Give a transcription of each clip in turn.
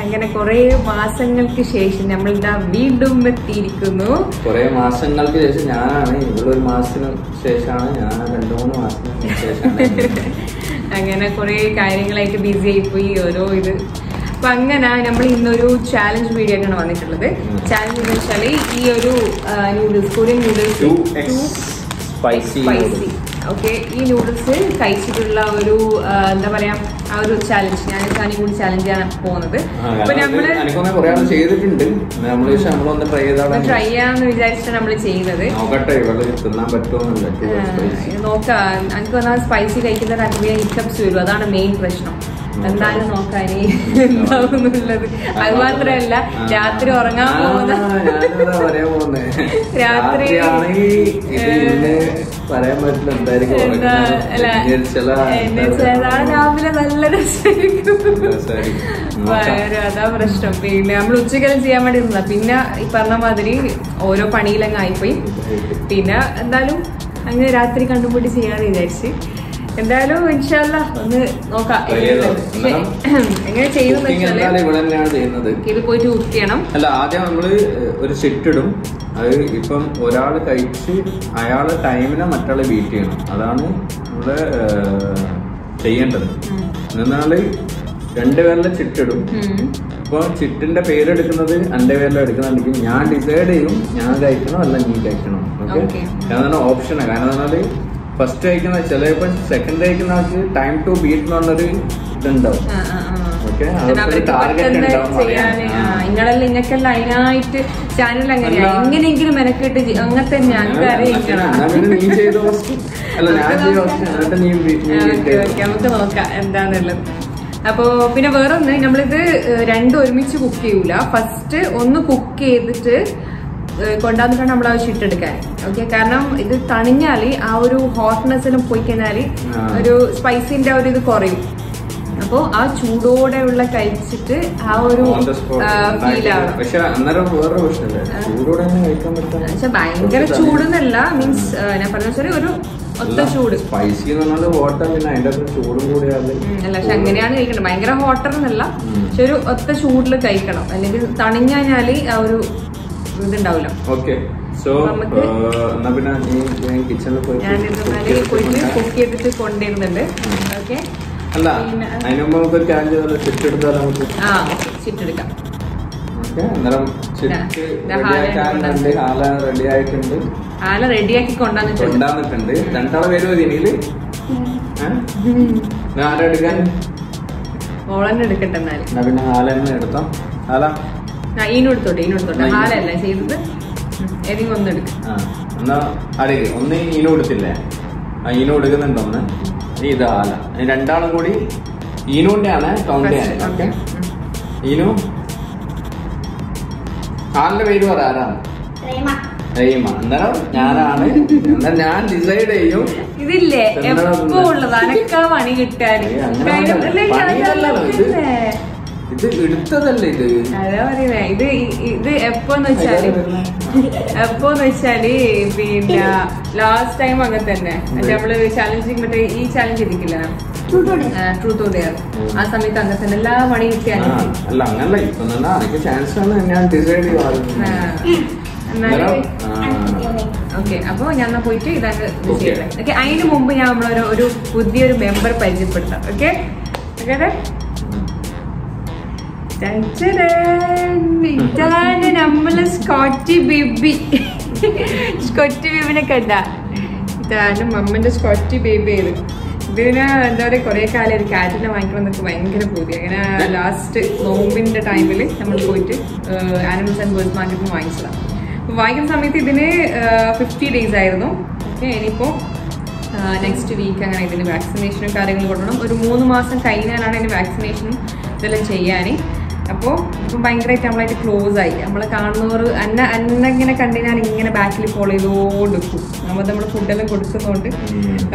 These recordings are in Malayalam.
അങ്ങനെ കൊറേ മാസങ്ങൾക്ക് ശേഷം നമ്മൾ ഇതാ വീണ്ടും എത്തിയിരിക്കുന്നു. കൊറേ മാസങ്ങൾക്ക് ശേഷം ഞാനാണ്. ഇവിടെ ഒരു മാസത്തിന് ശേഷമാണ് ഞാൻ രണ്ടു മൂന്ന് മാസത്തിന് അങ്ങനെ കൊറേ കാര്യങ്ങളായിട്ട് ബിസി ആയിപ്പോയി ഓരോ ഇത്. അപ്പൊ അങ്ങനെ നമ്മൾ ഇന്നൊരു ചാലഞ്ച് വീഡിയോ ആണ് വന്നിട്ടുള്ളത്. ചാലഞ്ച് എന്ന് വെച്ചാൽ ഈ ഒരു noodles Korean noodles spicy okay ഈ നൂഡിൽസ് കഴിച്ചിട്ടുള്ള ഒരു എന്താ പറയാ ആ ഒരു ചാലഞ്ച് ഞാൻ സാനി കൂടി ചാലഞ്ച് ചെയ്യാൻ പോകുന്നത്. അപ്പൊ നമ്മൾ ചെയ്തിട്ടുണ്ട്. ട്രൈ ചെയ്യാന്ന് വിചാരിച്ചിട്ടാണ് നമ്മൾ ചെയ്യുന്നത്. നോക്കാം എനിക്ക് വന്നാൽ സ്പൈസി കഴിക്കുന്ന അധികം ഹിക്കപ്സ് വരും അതാണ് മെയിൻ പ്രശ്നം. എന്തായാലും നോക്കാൻ എന്താവുന്നുള്ളത് അത് മാത്രല്ല രാത്രി ഉറങ്ങാൻ പോകുന്ന രാത്രി രാവിലെ നല്ല രസമായിരിക്കും അതാ പ്രശ്നം. പിന്നെ നമ്മൾ ഉച്ചക്കെല്ലാം ചെയ്യാൻ വേണ്ടി നിന്നാ പിന്നെ ഈ പറഞ്ഞ മാതിരി ഓരോ പണിയിലങ്ങ് ആയിപ്പോയി. പിന്നെ എന്തായാലും അങ്ങനെ രാത്രി കണ്ടുപിടി ചെയ്യാന്ന് വിചാരിച്ച്. എന്തായാലും ഇൻഷാല്ല ഒന്ന് നോക്കാം. എങ്ങനെ ചെയ്യുന്നത്. ഇത് പോയിട്ട് കുക്ക് ചെയ്യണം. അല്ല ആദ്യം നമ്മൾ ഒരു സെറ്റ് ഇടും. അത് ഇപ്പം ഒരാൾ കഴിച്ച് അയാളെ ടൈമിനെ മറ്റാളെ ബീറ്റ് ചെയ്യണം. അതാണ് നമ്മൾ ചെയ്യേണ്ടത്. എന്നാൽ രണ്ടുപേരുടെ ചിട്ടിടും. ഇപ്പൊ ചിട്ടിന്റെ പേരെടുക്കുന്നത് എന്റെ പേരിലെ എടുക്കുന്നുണ്ടെങ്കിൽ ഞാൻ ഡിസൈഡ് ചെയ്യും ഞാൻ കഴിക്കണം അല്ല നീ കഴിക്കണം. ഓക്കെ. അതാണ് ഓപ്ഷനാണ് കാരണം എന്നാൽ ഫസ്റ്റ് അയക്കുന്ന ചിലപ്പോ സെക്കൻഡ് അയക്കുന്ന ആൾക്ക് ടൈം ടു ബീറ്റ് എന്ന് പറഞ്ഞൊരു ഇതുണ്ടാവും. നിങ്ങളെല്ലാം അതിനായിട്ട് ചാനൽ അങ്ങനെയാ എങ്ങനെയെങ്കിലും മെനക്കെട്ട് ഞങ്ങൾക്ക് അറിയിക്കണം. നമുക്ക് നോക്കാം. എന്താന്നുള്ളത്. അപ്പോ പിന്നെ വേറൊന്ന് നമ്മളിത് രണ്ടും ഒരുമിച്ച് കുക്ക് ചെയ്യൂല. ഫസ്റ്റ് ഒന്ന് കുക്ക് ചെയ്തിട്ട് കൊണ്ടുവന്നിട്ടാണ് നമ്മൾ ആ ഷീറ്റ് എടുക്കാൻ. ഓക്കെ കാരണം ഇത് തണിഞ്ഞാൽ ആ ഒരു ഹോട്ട്നെസ്സിനും പോയി കഴിഞ്ഞാൽ ഒരു സ്പൈസിന്റെ ഒരു ഇത് കുറയും. അപ്പോൾ ആ ചൂടോടെയുള്ള കഴിച്ചിട്ട് ആ ഒരു ഫീലാണ് പക്ഷെ ഭയങ്കര ചൂടെന്നല്ല മീൻസ് ഞാൻ പറഞ്ഞ വെച്ചാൽ ഒരു ഒത്ത ചൂട്. സ്പൈസി അല്ല പക്ഷെ അങ്ങനെയാണ് കഴിക്കേണ്ടത്. ഭയങ്കര ഹോട്ടർ എന്നല്ല. പക്ഷെ ഒരു ഒത്ത ചൂടിൽ കഴിക്കണം. അല്ലെങ്കിൽ തണിഞ്ഞാൽ ആ ഒരു ഇതുണ്ടാവില്ല ഓക്കെ. സോ എന്നാ പിന്നെ നീ കിച്ചണിൽ പോയി ഞാൻ പോയിട്ട് കുക്ക് ചെയ്തിട്ട് കൊണ്ടുവരുന്നുണ്ട്. ഓക്കെ? അല്ല അതിന് മുമ്പ് നമുക്ക് ക്യാൻ ചെയ്താലോ? ചുറ്റ് എടുത്താലോ നമുക്ക്? ആ ചിട്ടെടുക്കാം ഓക്കെ അന്നേരം ചുറ്റ് റെഡിയാക്കാനുണ്ട് ഹാല റെഡി ആയിട്ടുണ്ട്. ആല റെഡിയാക്കി കൊണ്ടുവന്നിട്ടുണ്ട്. കൊണ്ടാന്നിട്ടുണ്ട് രണ്ടാളെ പേര് മതി ഇതിൽ ആരെ എടുക്കാൻ? ഓളന്നെ എടുക്കട്ടെ എന്നാൽ. എന്നാ പിന്നെ ഹാല തന്നെ എടുത്തോ? ഹാല. ഹാലല്ല ചെയ്തത് ഏതെങ്കിലും ഒന്ന് എന്നാ ഈനു കൊടുത്തില്ലേ ആ ഈനു കൊടുക്കുന്നുണ്ട് ഒന്ന്? ഇനി ഇത് ഹാല. രണ്ടാളും കൂടി ഈനുവിന്റെ ആണ് കൗണ്ട് ചെയ്യാൻ. ഓക്കെ ഈനു? ഹാലിന്റെ പേര് പറ ആരാണ് റഹീമ അന്നേരം ഞാനാണ്. എന്നാൽ ഞാൻ ഡിസൈഡ് ചെയ്യും. ഇതില്ലേ? എപ്പോ ഉള്ളത്? അനക്കാ പണി കിട്ടാൻ. ഇത്. എടുത്തതല്ലേ ഇത്? അതാ പറയുന്നേ. ഇത് ഇത് എപ്പോന്ന് വെച്ചാൽ എപ്പോന്ന് വെച്ചാൽ പിന്നെ ലാസ്റ്റ് ടൈം അങ്ങനെ തന്നെ. നമ്മൾ ചാലഞ്ചിങ് മറ്റേ ഈ ചാലഞ്ച് ഇരിക്കില്ല. ട്രൂത്ത് ആ സമയത്ത് അങ്ങനെ തന്നെ എല്ലാ പണി കിട്ടിയാലും അല്ല അങ്ങനല്ല. ഇപ്പൊ തന്നെ ചാൻസ് ആണ്. ഞാൻ ഡിസൈഡ് ചെയ്യും എന്നാലും ഓക്കെ അപ്പോൾ ഞാൻ പോയിട്ട് ഇത് ഓക്കെ അതിന് മുമ്പ് ഞാൻ നമ്മളൊരു ഒരു പുതിയൊരു മെമ്പർ പരിചയപ്പെടുത്താം. ഓക്കെ? ഓക്കെ ഇതാണ് നമ്മൾ സ്കോട്ടി ബേബി. സ്കോട്ടി ബേബിനെ കണ്ട. ഇതാണ് മമ്മന്റെ സ്കോട്ടി ബേബി ഇത് ഇതിന് എന്താ പറയുക കുറെ കാലം ഒരു കാറ്റിനെ വാങ്ങിക്കണം എന്നൊക്കെ ഭയങ്കര പൂതി. അങ്ങനെ ലാസ്റ്റ് നോമ്പിന്റെ ടൈമിൽ നമ്മൾ പോയിട്ട് ആനിമൽസ് ആൻഡ് ബേർഡ്സ് മാർക്കറ്റിൽ നിന്ന് വാങ്ങിച്ചതാണ് വാങ്ങിക്കുന്ന സമയത്ത് ഇതിന് ഫിഫ്റ്റി ഡേയ്സ് ആയിരുന്നു. ഓക്കെ ഇനിയിപ്പോൾ നെക്സ്റ്റ് വീക്ക് അങ്ങനെ ഇതിന് വാക്സിനേഷനും കാര്യങ്ങളും കൊടുക്കണം. ഒരു മൂന്ന് മാസം കഴിഞ്ഞാലാണ് ഇതിന് വാക്സിനേഷനും ഇതെല്ലാം ചെയ്യാൻ അപ്പോൾ ഇപ്പം ഭയങ്കരമായിട്ട് നമ്മളായിട്ട് ക്ലോസ് ആയി. നമ്മൾ കാണുന്നവർ അന്ന അന്ന ഇങ്ങനെ കണ്ടുകഴിഞ്ഞാൽ ഇങ്ങനെ ബാക്കിൽ ഫോളോ ചെയ്തോണ്ടിരിക്കും. നമ്മൾ നമ്മൾ ഫുഡെല്ലാം കൊടുക്കുന്നതുകൊണ്ട്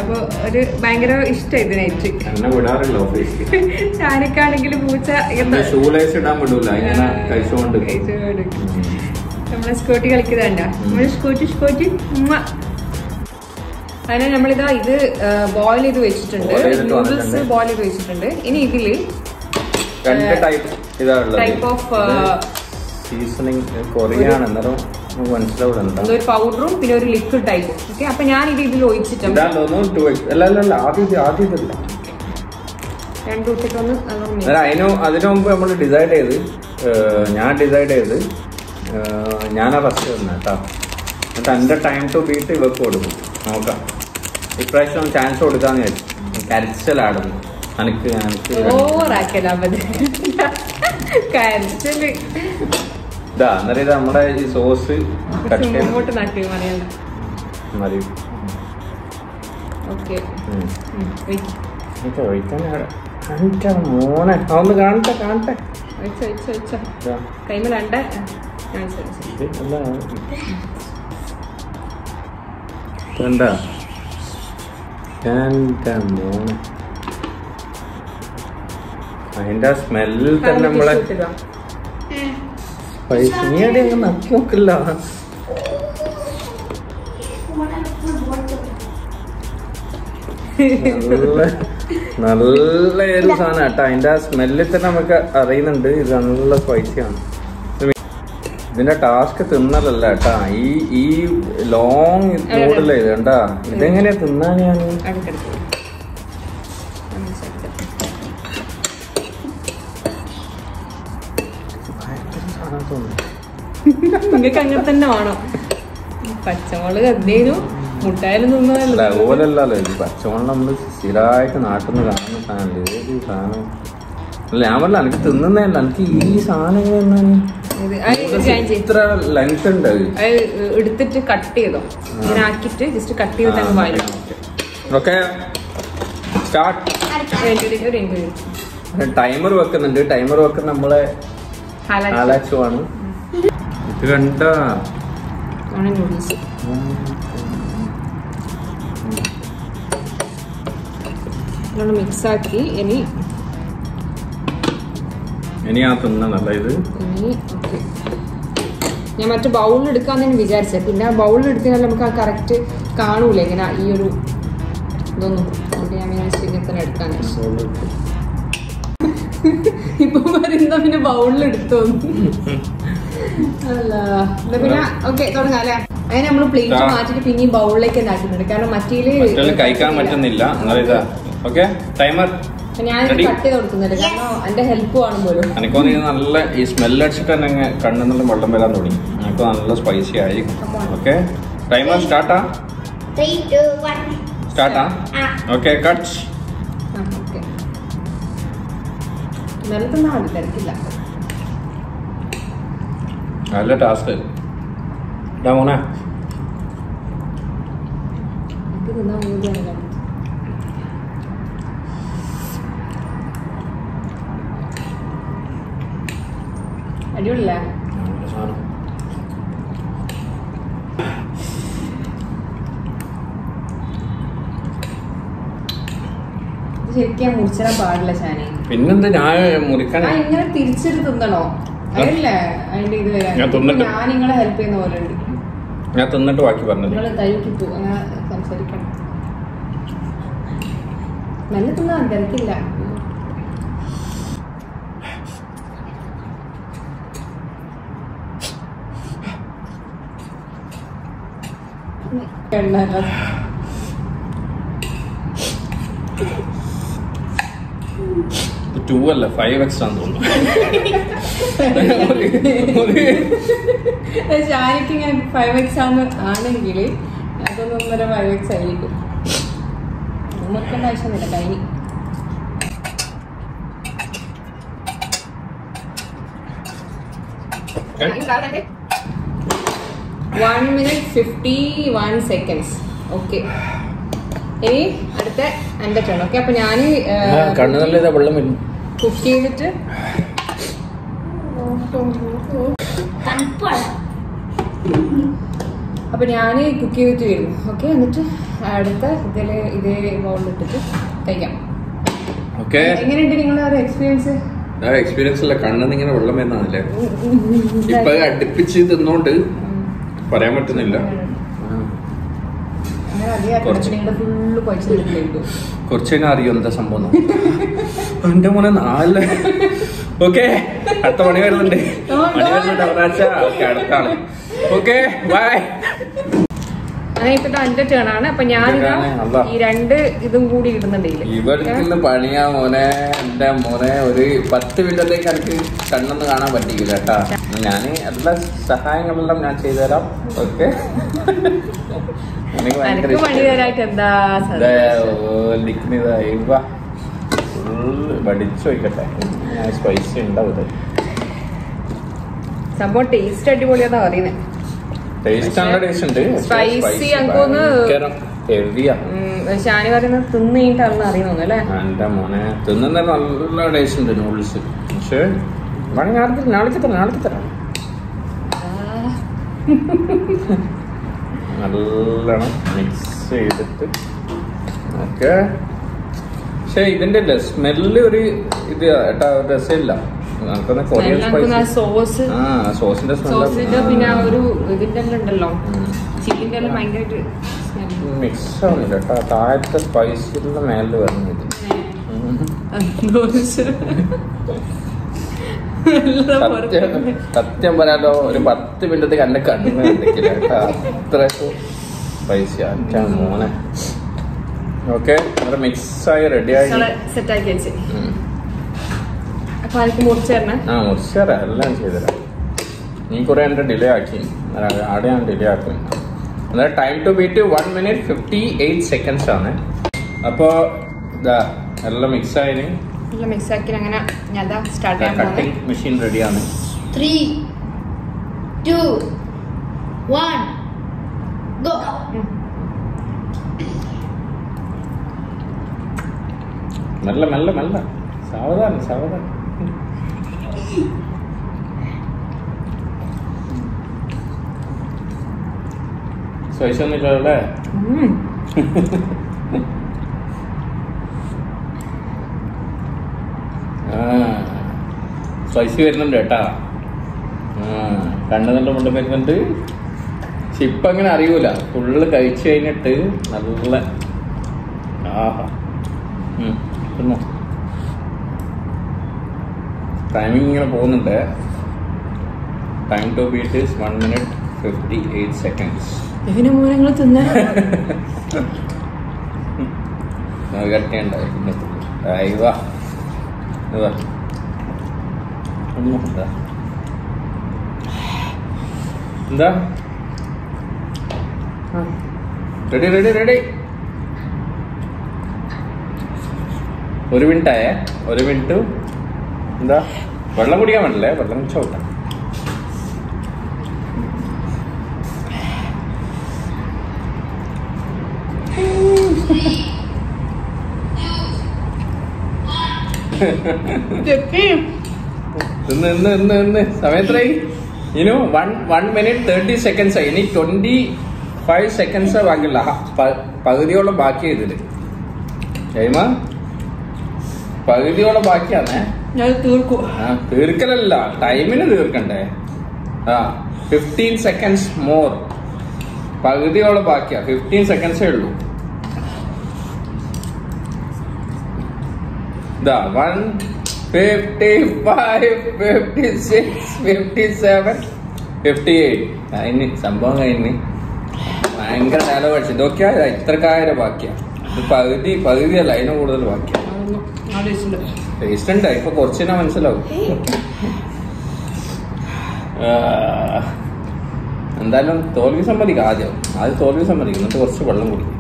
അപ്പോൾ ഒരു ഭയങ്കര ഇഷ്ടമായി ഇതിനായിട്ട് ഞാനൊക്കെയാണെങ്കിൽ പൂച്ച നമ്മളെ സ്കൂട്ടി കളിക്കുന്നുണ്ട. നമ്മൾ സ്കൂട്ടി സ്കൂട്ടി അതിന് നമ്മളിതാ ഇത് ബോയിൽ ചെയ്ത് വെച്ചിട്ടുണ്ട്. നൂഡിൽസ് ബോയിൽ ചെയ്ത് വെച്ചിട്ടുണ്ട്. ഇനി ഇതിൽ രണ്ട് ടൈപ്പ് ഇതാ ഓഫ് സീസണിങ് കൊറിയാണ് എന്നാലും ഒരു പൗഡറും പിന്നെ ഒരു ലിക്വിഡ് ടൈപ്പും ഓക്കെ അപ്പൊ ഞാൻ ഇത് ഇതിൽ ഒഴിച്ചിട്ടുണ്ട് രണ്ടു അതിന് അതിനു മുമ്പ് നമ്മൾ ഡിസൈഡ് ചെയ്ത് ഞാൻ ഡിസൈഡ് ചെയ്ത് ഞാനാ ഫസ്റ്റ് തന്നെ കേട്ടോ എന്നിട്ട് എന്റെ ടൈം ടു ബീട്ട് ഇവക്ക് കൊടുക്കും. നോക്കാം. ഇപ്രാവശ്യം ചാൻസ് കൊടുക്കാന്ന് വെച്ചു കരച്ചിലാടുന്നു. എനിക്ക് കരച്ചിൽ. ഇതാ അന്നേരം ഇത് നമ്മുടെ ഈ സോസ് നാട്ടി ഓക്കെ. എന്റെ മോനെ. അതൊന്ന് കാണട്ടെ കാണട്ടെ കൈമലണ്ട കണ്ട? മോനെ. അതിന്റെ ആ സ്മെല്ലിൽ തന്നെ നമ്മളെ പൈസ നീ അവിടെ അങ്ങ് നക്കി നോക്കില്ല. നല്ല നല്ല ഒരു സാധനം കേട്ടോ. അതിന്റെ ആ സ്മെല്ലിൽ തന്നെ നമുക്ക് അറിയുന്നുണ്ട്. ഇത് നല്ല സ്പൈസിയാണ് ഇതിന്റെ ടാസ്ക് തിന്നലല്ല കേട്ടാ. ഈ ഈ ലോങ് നൂഡിലേ ഇത് കണ്ടാ? ഇതെങ്ങനെയാ തിന്നാൻ ഞാൻ അടുത്തെടുത്ത് നിങ്ങൾക്ക് അങ്ങനെ തന്നെ വേണം. പച്ചമുളക് എന്തേലും മുട്ടായാലും തിന്നതല്ലോ അതുപോലല്ലോ ഇത് പച്ചമുളക് നമ്മൾ സ്ഥിരമായിട്ട് നാട്ടിൽ നിന്ന് കാണുന്ന സാധനം. ഏത് സാധനം? അല്ല ഞാൻ പറഞ്ഞ എനിക്ക് തിന്നുന്നതല്ല എനിക്ക് ഈ. ഇത്ര ലെങ്ത് ഉണ്ട് എടുത്തിട്ട് കട്ട് ചെയ്തോ? ഇങ്ങനെ ആക്കിയിട്ട് ജസ്റ്റ് കട്ട് ചെയ്തിട്ട് അങ്ങ് ഓക്കെ സ്റ്റാർട്ട് ടൈമർ വെക്കുന്നുണ്ട്. ടൈമർ വെക്കുന്ന നമ്മളെ ആലാക്സു ആണ് ഇത് കണ്ട? ആണ് നൂഡിൽസ് നമ്മൾ മിക്സ് ആക്കി. ഇനി ഇനി ആ തിന്നണല്ല ഇത് ഇനി ഓക്കെ ഞാൻ മറ്റു ബൗളിൽ എടുക്കാന്ന് ഞാൻ വിചാരിച്ചത് പിന്നെ ആ ബൗളിൽ എടുത്താൽ നമുക്ക് ആ കറക്റ്റ് കാണൂല ഇങ്ങനെ ഈ ഒരു ഇതൊന്നും. അതുകൊണ്ട് ഞാൻ വിചാരിച്ചു ഇങ്ങനെ തന്നെ വെച്ചു. ഇപ്പൊ പറയുന്ന പിന്നെ ബൗളിൽ എടുത്തു അല്ല. പിന്നെ ഓക്കെ തുടങ്ങാം അല്ലേ? അതിന് നമ്മൾ പ്ലേറ്റ്. മാറ്റിട്ട് പിന്നെയും ബൗളിലേക്ക് ഉണ്ടാക്കുന്നുണ്ട് കാരണം മറ്റേ കഴിക്കാൻ പറ്റുന്നില്ല. ഓക്കെ ടൈമർ ഞാൻ Ready? കട്ട് ചെയ്ത് കൊടുക്കുന്നുണ്ട്. കാരണം എന്റെ ഹെൽപ്പ് ആണ് പോലും എനിക്ക് തോന്നി നല്ല ഈ സ്മെല്ല് അടിച്ചിട്ട് തന്നെ വെള്ളം വരാൻ തുടങ്ങി. എനിക്ക് നല്ല സ്പൈസി ആയിരിക്കും Come ഓക്കെ ടൈമർ സ്റ്റാർട്ടാ Ah. ഓക്കെ നിലത്തുനിന്നാ മതി തിരക്കില്ല. നല്ല ടാസ്ക്. അടിപൊളിയാ മോനെ. അടിപൊളിയല്ലേ? ശരിക്കും മുറിച്ചിടാൻ പാടില്ല ഷാനെ. പിന്നെന്താ ഞാൻ മുറിക്കാൻ ഇങ്ങനെ തിരിച്ചിട്ട് തിന്നണോ? അതല്ലേ അതിന്റെ ഇത് വരാൻ? ഞാൻ തിന്നിട്ട്. ഞാൻ നിങ്ങളെ ഹെൽപ്പ് ചെയ്യുന്ന പോലെ ഉണ്ട്. ഞാൻ തിന്നിട്ട് ബാക്കി പറഞ്ഞത്. നിങ്ങൾ തൈക്ക് പോ അങ്ങനെ സംസാരിക്കണം. നല്ല തിന്നാൻ തിരക്കില്ല. എണ്ണ ടു അല്ല ഫൈവ് എക്സ്ട്രാ തോന്നുന്നു. ഷാനിക്ക് ഇങ്ങനെ ഫൈവ് എക്സ് ആണ് ആണെങ്കിൽ അതൊന്നും ഒന്നര ഫൈവ് എക്സ് ആയിരിക്കും. മുറിക്കേണ്ട ആവശ്യമൊന്നുമില്ല കഴിഞ്ഞു one minute fifty one seconds okay ഇനി അടുത്ത എന്റെ ടേൺ ഓക്കെ അപ്പൊ ഞാൻ കണ്ണു നല്ല വെള്ളം വരും കുക്ക് ചെയ്തിട്ട് അപ്പൊ ഞാൻ കുക്ക് ചെയ്തിട്ട് വരുന്നു ഓക്കെ എന്നിട്ട് അടുത്ത ഇതിൽ ഇതേ മോളിൽ ഇട്ടിട്ട് കഴിക്കാം ഓക്കെ എങ്ങനെയുണ്ട് നിങ്ങളുടെ ഒരു എക്സ്പീരിയൻസ് എക്സ്പീരിയൻസ് അല്ല കണ്ണെന്ന് ഇങ്ങനെ വെള്ളം വരുന്നതല്ലേ ഇപ്പൊ അടുപ്പിച്ച് തിന്നോണ്ട് പറയാൻ പറ്റുന്നില്ല. കുറച്ച്. കഴിഞ്ഞാൽ അറിയോ എന്താ സംഭവം എന്റെ മോനെ നാല്. ഓക്കെ അടുത്ത പണി വരുന്നുണ്ട്. പണി വരുന്നുണ്ട് ഒരാഴ്ച ഓക്കെ അടുത്താണ്. ഓക്കെ ബൈ എന്റെ ടേൺ ആണ്. അപ്പൊ ഞാൻ ഇതാണ്, അള്ളാ. ഈ രണ്ട് ഇതും കൂടി ഇടുന്നുണ്ടെങ്കിൽ ഇവർക്ക് ഇന്ന് പണിയാ മോനെ. എന്റെ മോനെ ഒരു പത്ത് മിനിറ്റത്തേക്ക് എനിക്ക് കണ്ണൊന്നും കാണാൻ പറ്റിയില്ല കേട്ടാ. ഞാൻ എല്ലാ സഹായങ്ങളെല്ലാം ഞാൻ ചെയ്തുതരാം. ഓക്കെ. എനിക്ക് പണി. തരായിട്ട് എന്താ വാ വടിച്ചു വയ്ക്കട്ടെ സ്പൈസി ഉണ്ടാവും സംഭവം ടേസ്റ്റ് അടിപൊളിയാന്നാ പറയുന്നത് ടേസ്റ്റ് നല്ല ടേസ്റ്റ് ഉണ്ട് സ്പൈസി പക്ഷെ ആനി പറയുന്നത് തിന്ന് കഴിഞ്ഞിട്ടാണെന്ന് അറിയുന്നു അല്ലേ? എന്റെ മോനെ. തിന്നുന്ന നല്ല ടേസ്റ്റ് ഉണ്ട് നൂഡിൽസ് പക്ഷേ വേണമെങ്കിൽ നാളെ നാളേക്ക് തരാം നാളേക്ക് തരാം. നല്ലോണം മിക്സ് ചെയ്തിട്ട്. ഓക്കെ. പക്ഷെ ഇതിന്റെ സ്മെല്ല് ഒരു ഇത് ഏട്ടാ രസമില്ല. നമുക്കൊന്ന് കൊറിയൻ സ്പൈസി സോസ് ആ സോസിന്റെ പിന്നെ ഒരു ഇതിന്റെ എല്ലാം ഉണ്ടല്ലോ. ചില്ലിന്റെ ഭയങ്കരമായിട്ട് മിക്സ് ആവുന്നില്ല കേട്ടോ. താഴത്തെ സ്പൈസിലുള്ള മേലിൽ വരുന്നത് സത്യം. സത്യം പറയാലോ ഒരു പത്ത് മിനിറ്റ് കണ്ട കണ്ണു അത്ര പൈസ മോനെ. ഓക്കെ മിക്സായി റെഡി ആയി. set ആക്കി വെച്ച്. അപ്പൊ എനിക്ക് മുറിച്ച് തരണേ? ആ മുറിച്ചേരാ എല്ലാം ചെയ്തുതരാം നീ കുറെ എന്റെ ഡിലേ ആക്കി. ആടെ ഞാൻ ഡിലേ ആക്കും. അതായത് time to beat one minute fifty eight seconds ആണ്. അപ്പോൾ ഇതാ എല്ലാം മിക്സ് ആയിന് എല്ലാം മിക്സ് ആക്കി അങ്ങനെ ഞാൻ സ്റ്റാർട്ട് ചെയ്യാൻ പോകുന്നത് കട്ടിംഗ് മെഷീൻ റെഡിയാണ് Three, two, one, go. മെല്ലെ മെല്ലെ മെല്ലെ സാവധാനം സാവധാനം സ്വയിച്ചൊന്നുമില്ല അല്ലേ ഉം. സ്വൈസ് വരുന്നുണ്ട് കേട്ടാ കണ്ണു നല്ല മുണ്ടും വരുന്നുണ്ട് പക്ഷെ ഇപ്പൊ അങ്ങനെ അറിയൂല ഫുള്ള് കഴിച്ചു കഴിഞ്ഞിട്ട് നല്ല ആഹാ ഉം, ടൈമിംഗ് ഇങ്ങനെ പോകുന്നുണ്ട് time to beat is one minute fifty eight seconds ഇതിന് മൂലങ്ങൾ തിന്ന കട്ടിയുണ്ടായി ഒന്നും എന്താ? എന്താ റെഡി റെഡി റെഡി ഒരു മിനിറ്റ് ഒരു മിനിറ്റ്. എന്താ? വെള്ളം കുടിക്കാൻ വേണ്ടല്ലേ വെള്ളം ചോട്ടെ ഇന്ന് നിന്ന് നിന്ന് നിന്ന്. സമയത്രായി? ഇനി one one minute thirty seconds ആയി. ഇനി ട്വന്റി ഫൈവ് സെക്കൻഡ്സ് ബാക്കിയുള്ള. പകുതിയോളം ബാക്കി ഇതിൽ. ജൈമ പകുതിയോളം ബാക്കിയാണേ തീർക്കലല്ല. ടൈമിന് തീർക്കണ്ടേ? ആ ഫിഫ്റ്റീൻ സെക്കൻഡ്സ് മോർ പകുതിയോളം ബാക്കിയാ. ഫിഫ്റ്റീൻ സെക്കൻഡ്സേ ഉള്ളൂ. ഇതാ one fifty five fifty six fifty seven fifty eight അതിന് സംഭവം കഴിഞ്ഞ്. ഭയങ്കര ഡയലോഗ് അടിച്ചു ഇതൊക്കെയാ ഇത്രക്കായ ബാക്കിയാ ഇത് പകുതി പകുതിയല്ല അതിന് കൂടുതൽ ബാക്കിയാ ടേസ്റ്റ് ഉണ്ട്. ഇപ്പൊ കുറച്ചിനാ മനസ്സിലാവും. എന്തായാലും തോൽവി സമ്മതിക്കാം. ആദ്യം. ആദ്യം തോൽവി സമ്മതിക്കും. എന്നിട്ട് കുറച്ച് വെള്ളം കുടിക്കും.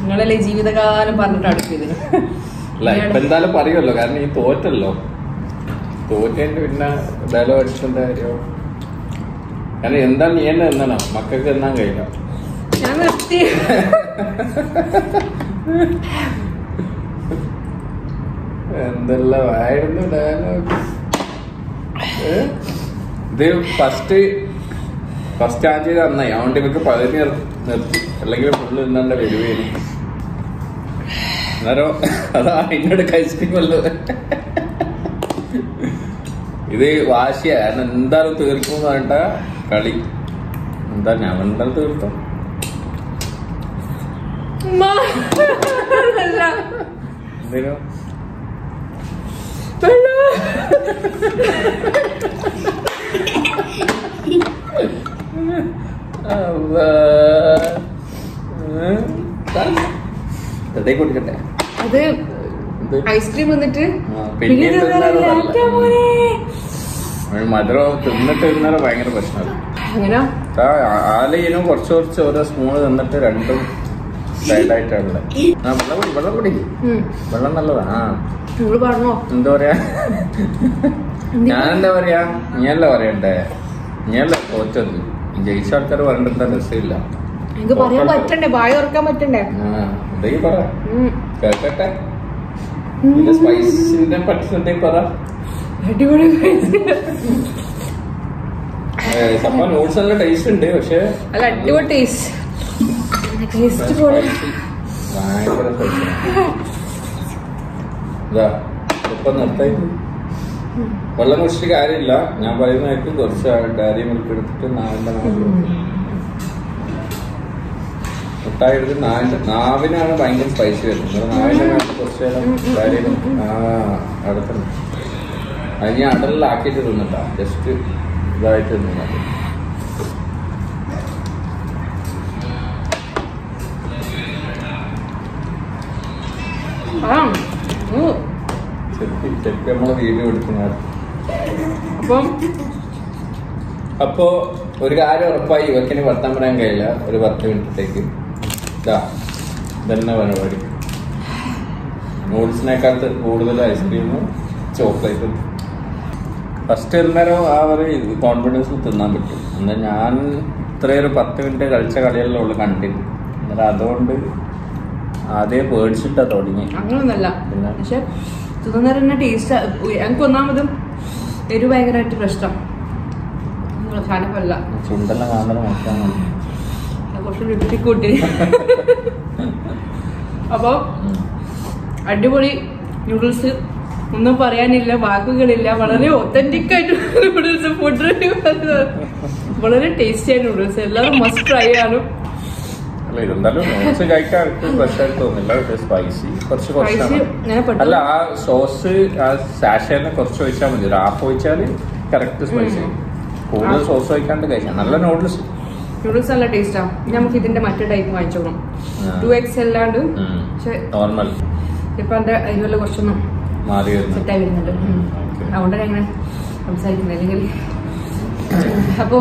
നിങ്ങളല്ലേ ജീവിതകാലം പറഞ്ഞിട്ട് അടുത്തത് അല്ല ഇപ്പൊ എന്തായാലും പറയുമല്ലോ. കാരണം ഈ തോറ്റല്ലോ. തോറ്റേന്റെ പിന്നെ ഡയലോഗ് അടിച്ചിട്ടുണ്ട് കാര്യോ? കാരണം എന്താ നീ തന്നെ എന്നാണോ മക്കൾക്ക് തിന്നാൻ കഴിയില്ല. ഞാൻ നിർത്തി. എന്തെല്ലാം ആയിരുന്നു ഡയലോഗ് ഇത് ഫസ്റ്റ് ഫസ്റ്റ് ആഞ്ച് ചെയ്ത് നന്നായി അതുകൊണ്ട് ഇവർക്ക് പകുതി നിർ- നിർത്തി. അല്ലെങ്കിൽ ഫുള്ള് ഇന്നണ്ട വരുവേന് അന്നേരം അതാ എന്നോട് ഐസ്ക്രീം വല്ലത് ഇത് വാശിയാ. കാരണം എന്തായാലും തീർക്കും എന്ന് പറഞ്ഞിട്ട കളി. എന്താ ഞാൻ എന്തായാലും തീർത്തോ? ഉമ്മ. അല്ല. എന്തേലും വെള്ളം. അതേ കുടിക്കട്ടെ? അത്? ഐസ്ക്രീം വന്നിട്ട് പിന്നെ മധുരം തിന്നിട്ട് തിന്നാലും ഭയങ്കര പ്രശ്നമാണ്. ആലയിനും കുറച്ച് കുറച്ച് ഓരോ സ്പൂണ് തിന്നിട്ട് രണ്ടും സൈഡായിട്ടാണ് ആ വെള്ളം കുടി വെള്ളം കുടി. വെള്ളം നല്ലതാ. ആ. നിങ്ങൾ പറഞ്ഞോ? എന്താ പറയാ? ഞാൻ എന്താ പറയാ? നീയല്ല പറയണ്ടേ? നീയല്ല തോറ്റത്. ജയിച്ച ആൾക്കാർ പറഞ്ഞിട്ട് രസമില്ല. എനിക്ക് പറയാൻ പറ്റണ്ടേ? വായ തുറക്കാൻ പറ്റണ്ടേ? ആ എന്തെങ്കിലും പറ. പറ. അടിപൊളി ഏ, സംഭവം നൂഡിൽസ് നല്ല ടേസ്റ്റ് ഉണ്ട് പക്ഷെ അല്ല അടിപൊളി ടേസ്റ്റ് ടേസ്റ്റ് പോലെ. ഭയങ്കര spicy ആണ്. ഇതാ ഇപ്പൊ നിർത്തായിട്ട്. വെള്ളം കുടിച്ചിട്ട് കാര്യമില്ല. ഞാൻ പറയുന്നതായിട്ട് കുറച്ച് ഡയറി മിൽക്ക് എടുത്തിട്ട് നാവിന്റെ നാവിൽ മുട്ടായി എടുത്ത് നാവിന്റെ നാവിനാണ് ഭയങ്കര സ്പൈസി വരുന്നത്. നാവിന്റെ നാട്ടിൽ കുറച്ച് നേരം ഡയറി മിൽക്ക് ആ അടുത്തുണ്ട് അത് ഞാൻ അടലിലാക്കിയിട്ട് തിന്നിട്ടാ. ജസ്റ്റ് ഇതായിട്ട് തിന്നത് ആ അപ്പം ഒരു കാര്യം ഉറപ്പായി യുവക്കിന് വർത്താൻ പറയാൻ കഴിയില്ല. ഒരു പത്ത് മിനിറ്റത്തേക്ക്. ഇതാ പരിപാടി. നൂഡിൽസിനേക്കാൾ കൂടുതൽ ഐസ്ക്രീമും ചോക്ലേറ്റും. ഫസ്റ്റ് അന്നേരം ആ ഒരു കോൺഫിഡൻസിൽ തിന്നാൻ പറ്റും. എന്നാൽ ഞാൻ ഇത്രയൊരു പത്ത് മിനിറ്റ് കളിച്ച കളികളിലുള്ള കണ്ടിരുന്നു എന്നാലും അതുകൊണ്ട് ആദ്യം പേടിച്ചിട്ടാ തുടങ്ങി അങ്ങനൊന്നല്ല? പക്ഷെ തിന്നുന്നേരം തന്നെ ടേസ്റ്റ് ഞങ്ങൾക്ക് ഒന്നാമതും എരിവ് ഭയങ്കരമായിട്ട് പ്രശ്നം. സാധനമല്ല ചുണ്ടെല്ലാം കാണാൻ നോക്കാൻ. കുറച്ച് ലിപ്സ്റ്റിക് കൂട്ടി അപ്പോൾ അടിപൊളി നൂഡിൽസ് ഒന്നും പറയാനില്ല വാക്കുകളില്ല. വളരെ ഒത്തന്റിക് ആയിട്ട് നൂഡിൽസ് ഫുഡ് വളരെ ടേസ്റ്റി ആയ നൂഡിൽസ് എല്ലാവരും മസ്റ്റ് ട്രൈ ചെയ്യാനും അല്ല ഇതെന്തായാലും നോട്ട്സ് കഴിക്കാൻ ഫ്രഷായിട്ട് തോന്നില്ല. പക്ഷേ സ്പൈസി കുറച്ച് കുറച്ചാണ്. അല്ല ആ സോസ് ആ സാഷേനെ കുറച്ച് ഒഴിച്ചാൽ മതി. ഒരു ഹാഫ് ഒഴിച്ചാൽ കറക്റ്റ് സ്പൈസി. കൂടുതൽ സോസ് ഒഴിക്കാണ്ട് കഴിക്കാം. നല്ല നൂഡിൽസ് നൂഡിൽസ് നല്ല ടേസ്റ്റാണ് നമുക്ക് ഇതിന്റെ മറ്റേ ടൈപ്പ് വാങ്ങിച്ചോണം ടു എക്സ് അല്ലാണ്ട് നോർമൽ ഇപ്പൊ എന്റെ അരിവെല്ലാം കുറച്ചൊന്നും സെറ്റായി വരുന്നുണ്ട്. അതുകൊണ്ടാണ് എങ്ങനെ സംസാരിക്കുന്നത്. അല്ലെങ്കിൽ അപ്പോ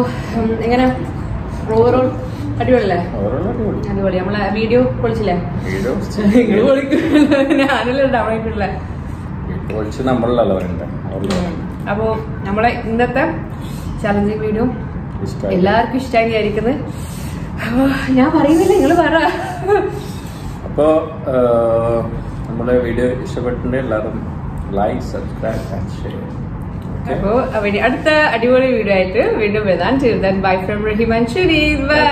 എങ്ങനെ? ഓവറോൾ അടിപൊളിയല്ലേ? അടിപൊളി. നമ്മളെ വീഡിയോ പൊളിച്ചില്ലേ? ഞാനല്ലേ അപ്പോ നമ്മളെ ഇന്നത്തെ ചലഞ്ചിങ് വീഡിയോ എല്ലാവർക്കും ഇഷ്ടമായി വിചാരിക്കുന്നത് ഞാൻ പറയുന്നില്ല നിങ്ങൾ പറ. അപ്പോ നമ്മുടെ വീഡിയോ ഇഷ്ടപ്പെട്ടിട്ടുണ്ടെങ്കിൽ എല്ലാവരും ലൈക്ക് സബ്സ്ക്രൈബ് ആൻഡ് ഷെയർ അപ്പോ അടുത്ത അടിപൊളി വീഡിയോ ആയിട്ട് വീണ്ടും വരാൻ ചെയ്താൽ ബൈ ഫ്രം റഹിമാൻ ശരി ബൈ